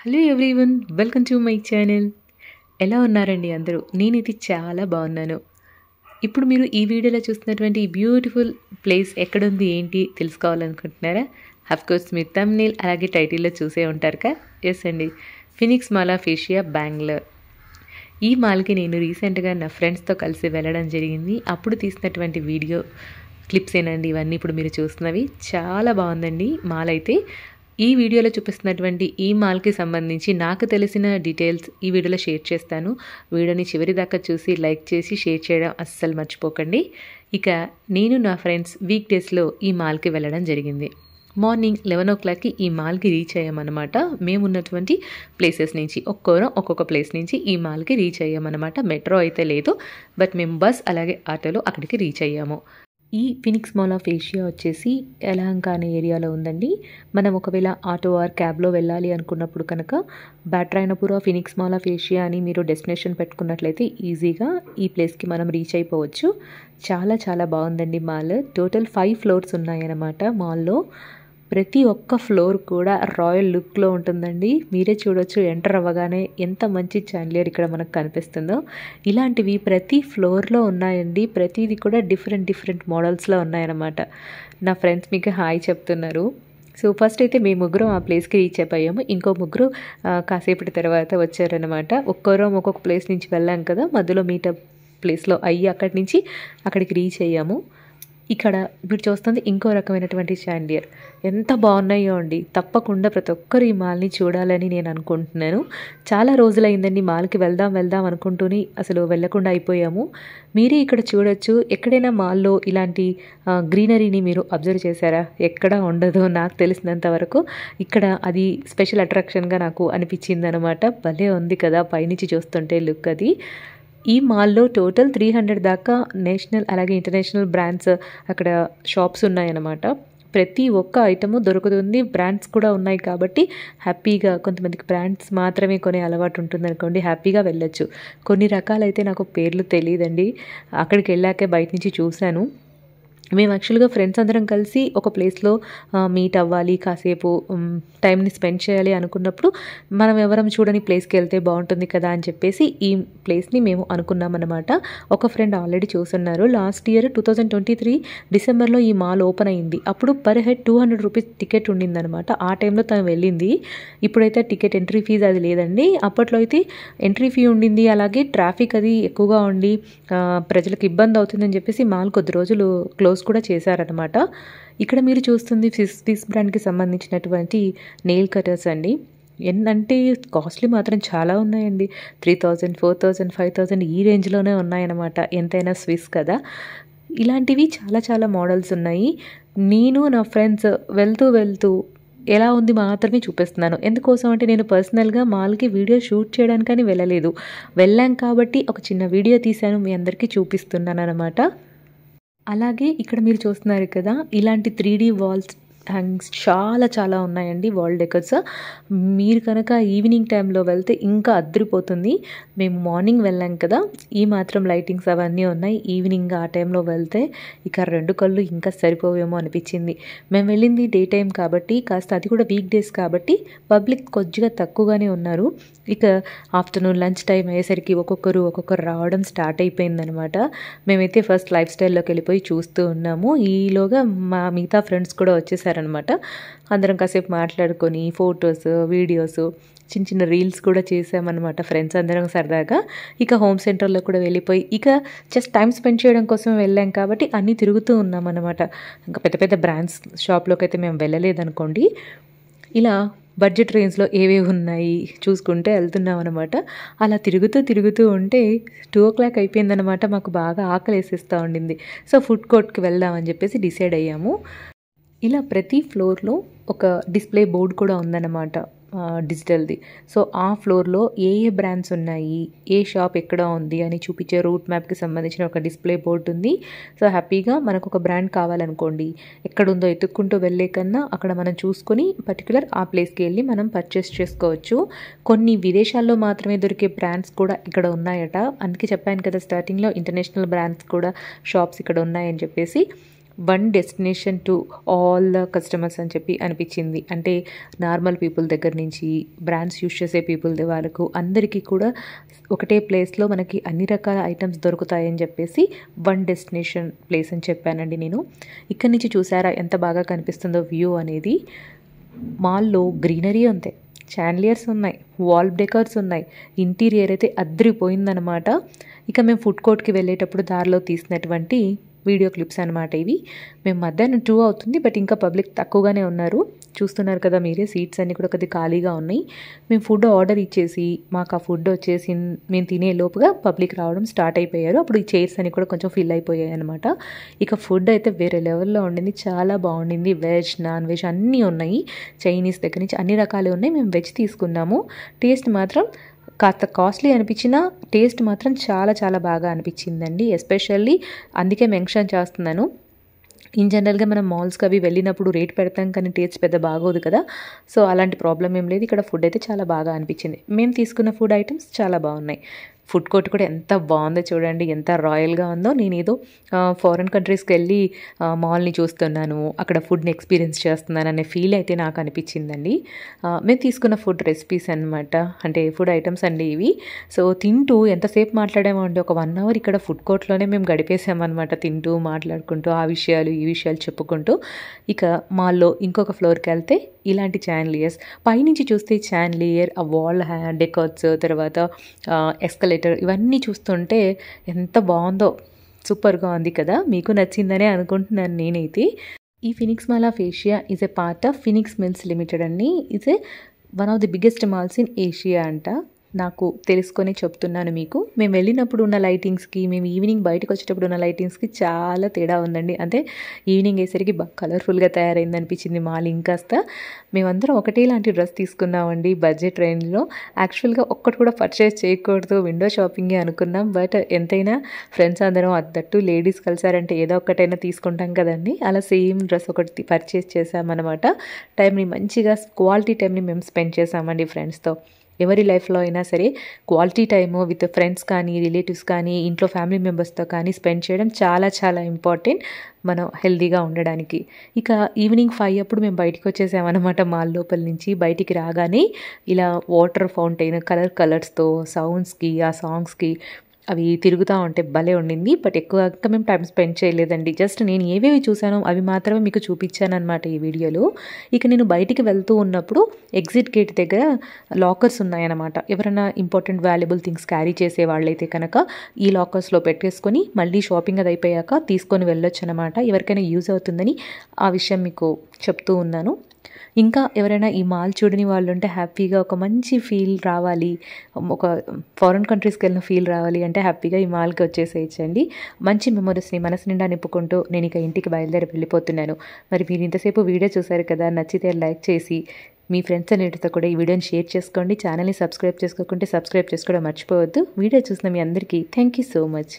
Hello everyone welcome to my channel. ఎలా ఉన్నారండి అందరూ? నేనైతే చాలా బాగున్నాను. ఇప్పుడు మీరు ఈ వీడియోలో చూస్తున్నటువంటి ఈ బ్యూటిఫుల్ ప్లేస్ ఎక్కడుంది ఏంటి తెలుసుకోవాలనుకుంటున్నారా? కోర్స్ మీరు తమ్నీల్ అలాగే టైటిల్లో చూసే ఉంటారు కా ఎస్ అండి. Phoenix mall of Asia Bangalore ఈ మాల్కి నేను రీసెంట్గా నా ఫ్రెండ్స్తో కలిసి వెళ్ళడం జరిగింది. అప్పుడు తీసినటువంటి వీడియో క్లిప్స్ ఏనండి ఇవన్నీ ఇప్పుడు మీరు చూస్తున్నవి. చాలా బాగుందండి మాల్ అయితే. ఈ వీడియోలో చూపిస్తున్నటువంటి ఈ మాల్కి సంబంధించి నాకు తెలిసిన డీటెయిల్స్ ఈ వీడియోలో షేర్ చేస్తాను. వీడియోని చివరి దాకా చూసి లైక్ చేసి షేర్ చేయడం అస్సలు మర్చిపోకండి. ఇక నేను నా ఫ్రెండ్స్ వీక్ డేస్లో ఈ మాల్కి వెళ్ళడం జరిగింది. మార్నింగ్ లెవెన్ ఓ క్లాక్కి ఈ మాల్కి రీచ్ అయ్యామన్నమాట. మేము ఉన్నటువంటి ప్లేసెస్ నుంచి ఒక్కోరం ఒక్కొక్క ప్లేస్ నుంచి ఈ మాల్కి రీచ్ అయ్యామన్నమాట. మెట్రో అయితే లేదు బట్ మేము బస్ అలాగే ఆటోలో అక్కడికి రీచ్ అయ్యాము. ఈ ఫినిక్స్ మాల్ ఆఫ్ ఏషియా వచ్చేసి యలహంక అనే ఏరియాలో ఉందండి. మనం ఒకవేళ ఆటో ఆర్ క్యాబ్లో వెళ్ళాలి అనుకున్నప్పుడు కనుక Byatarayanapura Phoenix mall of Asia అని మీరు డెస్టినేషన్ పెట్టుకున్నట్లయితే ఈజీగా ఈ ప్లేస్కి మనం రీచ్ అయిపోవచ్చు. చాలా చాలా బాగుందండి మాల్ టోటల్ ఫైవ్ ఫ్లోర్స్ ఉన్నాయన్నమాట మాల్లో ప్రతి ఒక్క ఫ్లోర్ కూడా రాయల్ లుక్లో ఉంటుందండి. మీరే చూడొచ్చు ఎంటర్ అవ్వగానే ఎంత మంచి చాండిలియర్ ఇక్కడ మనకు కనిపిస్తుందో. ఇలాంటివి ప్రతి ఫ్లోర్లో ఉన్నాయండి. ప్రతిది కూడా డిఫరెంట్ డిఫరెంట్ మోడల్స్లో ఉన్నాయన్నమాట. నా ఫ్రెండ్స్ మీకు హాయ్ చెప్తున్నారు. సో ఫస్ట్ అయితే మేము ముగ్గురం ఆ ప్లేస్కి రీచ్ అయిపోయాము. ఇంకో ముగ్గురు కాసేపటి తర్వాత వచ్చారనమాట ఒక్కరో ఒక్కొక్క ప్లేస్ నుంచి వెళ్ళాం కదా. మధ్యలో మీటప్ ప్లేస్లో అయ్యి అక్కడి నుంచి అక్కడికి రీచ్ అయ్యాము. ఇక్కడ మీరు చూస్తుంది ఇంకో రకమైనటువంటి షాండియర్ ఎంత బాగున్నాయో అండి. తప్పకుండా ప్రతి ఒక్కరు ఈ మాల్ని చూడాలని నేను అనుకుంటున్నాను. చాలా రోజులైందండి మాల్కి వెళ్దాం వెళ్దాం అనుకుంటూనే అసలు వెళ్ళకుండా అయిపోయాము. మీరే ఇక్కడ చూడొచ్చు. ఎక్కడైనా మాల్లో ఇలాంటి గ్రీనరీని మీరు అబ్జర్వ్ చేశారా? ఎక్కడ ఉండదు నాకు తెలిసినంత వరకు. ఇక్కడ అది స్పెషల్ అట్రాక్షన్గా నాకు అనిపించింది అనమాట భలే ఉంది కదా పైనుంచి చూస్తుంటే లుక్ అది. ఈ మాల్లో టోటల్ త్రీ హండ్రెడ్ దాకా నేషనల్ అలాగే ఇంటర్నేషనల్ బ్రాండ్స్ అక్కడ షాప్స్ ఉన్నాయన్నమాట. ప్రతి ఒక్క ఐటము దొరుకుతుంది. బ్రాండ్స్ కూడా ఉన్నాయి కాబట్టి హ్యాపీగా కొంతమందికి బ్రాండ్స్ మాత్రమే కొనే అలవాటు ఉంటుంది అనుకోండి హ్యాపీగా వెళ్ళొచ్చు. కొన్ని రకాలైతే నాకు పేర్లు తెలియదండి. అక్కడికి వెళ్ళాకే బయట నుంచి చూశాను. మేము యాక్చువల్గా ఫ్రెండ్స్ అందరం కలిసి ఒక ప్లేస్లో మీట్ అవ్వాలి కాసేపు టైంని స్పెండ్ చేయాలి అనుకున్నప్పుడు మనం ఎవరం చూడని ప్లేస్కి వెళ్తే బాగుంటుంది కదా అని చెప్పేసి ఈ ప్లేస్ని మేము అనుకున్నామన్నమాట ఒక ఫ్రెండ్ ఆల్రెడీ చూస్తున్నారు last year two thousand twenty three డిసెంబర్లో ఈ మాల్ ఓపెన్ అయింది. అప్పుడు per head two hundred rupees ticket ఉండిందనమాట ఆ టైంలో తను వెళ్ళింది. ఇప్పుడైతే టికెట్ ఎంట్రీ ఫీజు అది లేదండి. అప్పట్లో అయితే ఎంట్రీ ఫీ ఉండింది. అలాగే ట్రాఫిక్ అది ఎక్కువగా ఉండి ప్రజలకు ఇబ్బంది అవుతుందని చెప్పేసి మాల్ కొద్ది రోజులు క్లోజ్ కూడా చేశారనమాట ఇక్కడ మీరు చూస్తుంది ఫిస్ ఫిస్ బ్రాండ్కి సంబంధించినటువంటి నెయిల్ కటర్స్ అండి. ఎన్నంటే కాస్ట్లీ మాత్రం చాలా ఉన్నాయండి. Three thousand four thousand five thousand ఈ రేంజ్లోనే ఉన్నాయన్నమాట. ఎంతైనా స్విస్ కదా. ఇలాంటివి చాలా చాలా మోడల్స్ ఉన్నాయి. నేను నా ఫ్రెండ్స్ వెళ్తూ వెళ్తూ ఎలా ఉంది మాత్రమే చూపిస్తున్నాను. ఎందుకోసం అంటే నేను పర్సనల్గా మాల్కి వీడియో షూట్ చేయడానికని వెళ్ళలేదు. వెళ్ళాం కాబట్టి ఒక చిన్న వీడియో తీశాను మీ అందరికీ చూపిస్తున్నాను అనమాట అలాగే ఇక్కడ మీరు చూస్తున్నారు కదా ఇలాంటి త్రీ వాల్స్ హ్యాంగ్స్ చాలా చాలా ఉన్నాయండి వాల్ డెకర్స్ మీరు కనుక ఈవినింగ్ టైంలో వెళ్తే ఇంకా అద్దరిపోతుంది. మేము మార్నింగ్ వెళ్ళాం కదా ఈ మాత్రం లైటింగ్స్ అవన్నీ ఉన్నాయి. ఈవినింగ్ ఆ టైంలో వెళ్తే ఇక రెండు కళ్ళు ఇంకా సరిపోవేమో అనిపించింది. మేము వెళ్ళింది డే టైం కాబట్టి కాస్త అది కూడా వీక్ డేస్ కాబట్టి పబ్లిక్ కొద్దిగా తక్కువగానే ఉన్నారు. ఇక ఆఫ్టర్నూన్ లంచ్ టైం అయ్యేసరికి ఒక్కొక్కరు ఒక్కొక్కరు రావడం స్టార్ట్ అయిపోయిందనమాట మేమైతే ఫస్ట్ లైఫ్ స్టైల్లోకి వెళ్ళిపోయి చూస్తూ ఉన్నాము. ఈలోగా మా మిగతా ఫ్రెండ్స్ కూడా అనమాట అందరం కాసేపు మాట్లాడుకొని ఫొటోస్ వీడియోస్ చిన్న చిన్న రీల్స్ కూడా చేసామన్నమాట ఫ్రెండ్స్ అందరం సరదాగా. ఇక హోమ్ సెంటర్లో కూడా వెళ్ళిపోయి ఇక జస్ట్ టైం స్పెండ్ చేయడం కోసం వెళ్ళాం కాబట్టి అన్నీ తిరుగుతూ ఉన్నామన్నమాట. ఇంకా పెద్ద పెద్ద బ్రాండ్స్ షాప్లోకి అయితే మేము వెళ్ళలేదనుకోండి. ఇలా బడ్జెట్ రేంజ్లో ఏవేవి ఉన్నాయి చూసుకుంటే వెళ్తున్నాం అనమాట అలా తిరుగుతూ తిరుగుతూ ఉంటే టూ ఓ క్లాక్ అయిపోయిందనమాట మాకు బాగా ఆకలి వేసేస్తూ ఉండింది. సో ఫుడ్ కోర్ట్కి వెళ్దామని చెప్పేసి డిసైడ్ అయ్యాము. ఇలా ప్రతి ఫ్లోర్లో ఒక డిస్ప్లే బోర్డు కూడా ఉందన్నమాట డిజిటల్ది. సో ఆ ఫ్లోర్లో ఏ ఏ బ్రాండ్స్ ఉన్నాయి ఏ షాప్ ఎక్కడ ఉంది అని చూపించే రూట్ మ్యాప్కి సంబంధించిన ఒక డిస్ప్లే బోర్డు ఉంది. సో హ్యాపీగా మనకు ఒక బ్రాండ్ కావాలనుకోండి ఎక్కడుందో ఎత్తుక్కుంటూ వెళ్ళే కన్నా అక్కడ మనం చూసుకొని పర్టికులర్ ఆ ప్లేస్కి వెళ్ళి మనం పర్చేస్ చేసుకోవచ్చు. కొన్ని విదేశాల్లో మాత్రమే దొరికే బ్రాండ్స్ కూడా ఇక్కడ ఉన్నాయట. అందుకే చెప్పాను కదా స్టార్టింగ్లో ఇంటర్నేషనల్ బ్రాండ్స్ కూడా షాప్స్ ఇక్కడ ఉన్నాయని చెప్పేసి. One destination to all the customers అని చెప్పి అనిపించింది. అంటే నార్మల్ పీపుల్ దగ్గర నుంచి బ్రాండ్స్ యూస్ చేసే పీపుల్ వరకు అందరికీ కూడా ఒకటే ప్లేస్లో మనకి అన్ని రకాల ఐటమ్స్ దొరుకుతాయని చెప్పేసి వన్ డెస్టినేషన్ ప్లేస్ అని చెప్పానండి నేను. ఇక్కడి నుంచి చూసారా ఎంత బాగా కనిపిస్తుందో వ్యూ అనేది. మాల్లో గ్రీనరీ ఉంది చాండ్లియర్స్ ఉన్నాయి వాల్ డెకర్స్ ఉన్నాయి ఇంటీరియర్ అయితే అద్దరిపోయిందనమాట ఇక మేము ఫుడ్ కోర్ట్కి వెళ్ళేటప్పుడు దారిలో తీసినటువంటి వీడియో క్లిప్స్ అనమాట ఇవి. మేము మధ్యాహ్నం టూ అవుతుంది బట్ ఇంకా పబ్లిక్ తక్కువగానే ఉన్నారు. చూస్తున్నారు కదా మీరే సీట్స్ అన్నీ కూడా కొద్దిగా ఖాళీగా ఉన్నాయి. మేము ఫుడ్ ఆర్డర్ ఇచ్చేసి మాకు ఆ ఫుడ్ వచ్చేసి మేము తినే లోపుగా పబ్లిక్ రావడం స్టార్ట్ అయిపోయారు. అప్పుడు ఈ చైర్స్ అన్నీ కూడా కొంచెం ఫిల్ అయిపోయాయి అనమాట ఇక ఫుడ్ అయితే వేరే లెవెల్లో ఉండింది చాలా బాగుండింది. వెజ్ నాన్ వెజ్ అన్నీ ఉన్నాయి. చైనీస్ దగ్గర నుంచి అన్ని రకాలు ఉన్నాయి. మేము వెజ్ తీసుకున్నాము. టేస్ట్ మాత్రం కాస్త కాస్ట్లీ అనిపించిన టేస్ట్ మాత్రం చాలా చాలా బాగా అనిపించిందండి. ఎస్పెషల్లీ అందుకే మెన్షన్ చేస్తున్నాను. ఇన్ జనరల్గా మనం మాల్స్కి అవి వెళ్ళినప్పుడు రేట్ పెడతాం కానీ టేస్ట్ పెద్ద బాగోదు కదా. సో అలాంటి ప్రాబ్లం ఏం లేదు. ఇక్కడ ఫుడ్ అయితే చాలా బాగా అనిపించింది. మేము తీసుకున్న ఫుడ్ ఐటమ్స్ చాలా బాగున్నాయి. ఫుడ్ కోర్ట్ కూడా ఎంత బాగుందో చూడండి ఎంత రాయల్గా ఉందో. నేను ఏదో ఫారెన్ కంట్రీస్కి వెళ్ళి మాల్ని చూస్తున్నాను అక్కడ ఫుడ్ని ఎక్స్పీరియన్స్ చేస్తున్నాను అనే ఫీల్ అయితే నాకు అనిపించిందండి. మేము తీసుకున్న ఫుడ్ రెసిపీస్ అనమాట అంటే ఫుడ్ ఐటమ్స్ అండి ఇవి. సో తింటూ ఎంతసేపు మాట్లాడామో అండి ఒక వన్ అవర్ ఇక్కడ ఫుడ్ కోర్ట్లోనే మేము గడిపేసామన్నమాట తింటూ మాట్లాడుకుంటూ ఆ విషయాలు ఈ విషయాలు చెప్పుకుంటూ. ఇక మాల్లో ఇంకొక ఫ్లోర్కి వెళ్తే ఇలాంటి చాన్లియర్స్ పైనుంచి చూస్తే చాన్లియర్ ఆ వాల్ డెకర్స్ తర్వాత థియేటర్ ఇవన్నీ చూస్తుంటే ఎంత బాగుందో. సూపర్గా ఉంది కదా. మీకు నచ్చిందనే అనుకుంటున్నాను నేనైతే. ఈ Phoenix mall of Asia is a part of Phoenix mills limited అండి. Is a one of the biggest malls in Asia అంట. నాకు తెలుసుకొని చెప్తున్నాను మీకు. మేము వెళ్ళినప్పుడు ఉన్న లైటింగ్స్కి మేము ఈవినింగ్ బయటకు వచ్చేటప్పుడు ఉన్న లైటింగ్స్కి చాలా తేడా ఉందండి. అంటే ఈవినింగ్ వేసరికి బాగా కలర్ఫుల్గా తయారైంది అనిపించింది మాల్ ఇంకాస్త మేమందరం ఒకటే లాంటి డ్రెస్ తీసుకున్నామండి బడ్జెట్ రేంజ్లో యాక్చువల్గా ఒక్కటి కూడా పర్చేస్ చేయకూడదు విండో షాపింగే అనుకున్నాం. బట్ ఎంతైనా ఫ్రెండ్స్ అందరం అద్దట్టు లేడీస్ కలిసారంటే ఏదో ఒకటైనా తీసుకుంటాం కదండి. అలా సేమ్ డ్రెస్ ఒకటి పర్చేస్ చేసామన్నమాట టైంని మంచిగా క్వాలిటీ టైంని మేము స్పెండ్ చేసామండి ఫ్రెండ్స్తో ఎవరి లైఫ్లో అయినా సరే క్వాలిటీ టైము విత్ ఫ్రెండ్స్ కానీ రిలేటివ్స్ కానీ ఇంట్లో ఫ్యామిలీ మెంబర్స్తో కానీ స్పెండ్ చేయడం చాలా చాలా ఇంపార్టెంట్ మనం హెల్దీగా ఉండడానికి. ఇక ఈవినింగ్ ఫైవ్ అప్పుడు మేము బయటకు వచ్చేసామన్నమాట మాల్ లోపల నుంచి. బయటికి రాగానే ఇలా వాటర్ ఫౌంటైన్ కలర్ కలర్స్తో సౌండ్స్కి ఆ సాంగ్స్కి అవి తిరుగుతూ ఉంటే భలే ఉండింది. బట్ ఎక్కువ మేము టైం స్పెండ్ చేయలేదండి. జస్ట్ నేను ఏవేవి చూసానో అవి మాత్రమే మీకు చూపించాను అనమాట ఈ వీడియోలో. ఇక నేను బయటికి వెళ్తూ ఉన్నప్పుడు ఎగ్జిట్ గేట్ దగ్గర లాకర్స్ ఉన్నాయన్నమాట. ఎవరైనా ఇంపార్టెంట్ వాల్యుబుల్ థింగ్స్ క్యారీ చేసే వాళ్ళైతే కనుక ఈ లాకర్స్లో పెట్టేసుకొని మళ్ళీ షాపింగ్ అది అయిపోయాక తీసుకొని వెళ్ళొచ్చు అనమాట ఎవరికైనా యూజ్ అవుతుందని ఆ విషయం మీకు చెప్తూ ఉన్నాను. ఇంకా ఎవరైనా ఈ మాల్ చూడని వాళ్ళు ఉంటే హ్యాపీగా ఒక మంచి ఫీల్ రావాలి. ఒక ఫారెన్ కంట్రీస్కి వెళ్ళిన ఫీల్ రావాలి అంటే హ్యాపీగా ఈ మాల్కి వచ్చేసేయచ్చండి. మంచి మెమరీస్ని మనసు నిండా నింపుకుంటూ నేను ఇక ఇంటికి బయలుదేరి వెళ్ళిపోతున్నాను. మరి మీరు ఇంతసేపు వీడియో చూసారు కదా నచ్చితే లైక్ చేసి మీ ఫ్రెండ్స్ అన్నిటితో కూడా ఈ వీడియోని షేర్ చేసుకోండి. ఛానల్ని సబ్స్క్రైబ్ చేసుకోకుంటే సబ్స్క్రైబ్ చేసుకోవడం మర్చిపోవద్దు. వీడియో చూసిన మీ అందరికీ థ్యాంక్ యూ సో మచ్.